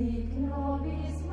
dic nobis